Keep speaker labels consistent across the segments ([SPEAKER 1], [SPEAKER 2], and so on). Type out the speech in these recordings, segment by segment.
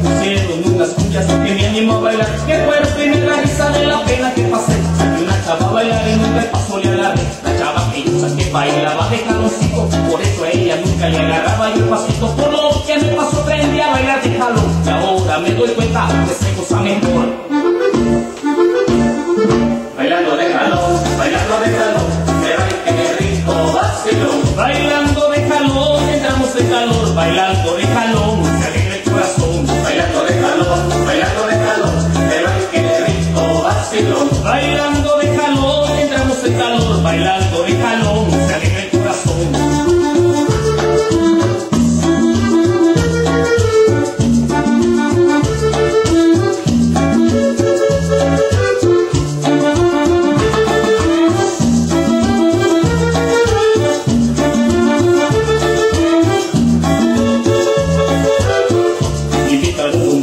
[SPEAKER 1] pusieron unas cumbias que me animó a bailar. Que cuerpo y la risa de la pena que pasé. Saqué una chava bailar y nunca pasó le agarré. La chava que yo saqué bailaba de jaloncito, por eso a ella nunca le agarraba yo pasito. Por lo que me pasó aprendí a bailar de jalón. Y ahora me doy cuenta que se goza mejor.
[SPEAKER 2] Bailando de jalón, bailando de jalón, que vacilón.
[SPEAKER 1] Bailando de jalón, entramos en calor, bailando de jalón,
[SPEAKER 2] Bailando de jalón,
[SPEAKER 1] entramos en calor, bailando de jalón, se alegra el corazón. Invitaron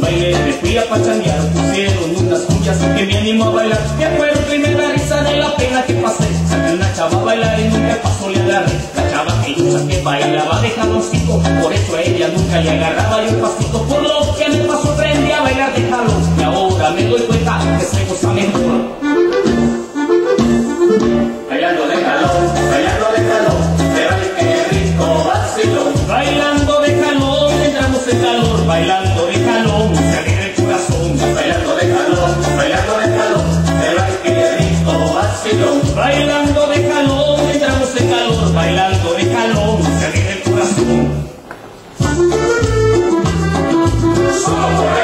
[SPEAKER 1] bailar. Me acuerdo y me da risa de la pena que pasé. Saqué una chava a bailar y nunca pasó le agarré.
[SPEAKER 2] Bailando de jalón,
[SPEAKER 1] entramos en calor, bailando de jalón, se alegra el corazón.
[SPEAKER 2] Solo por.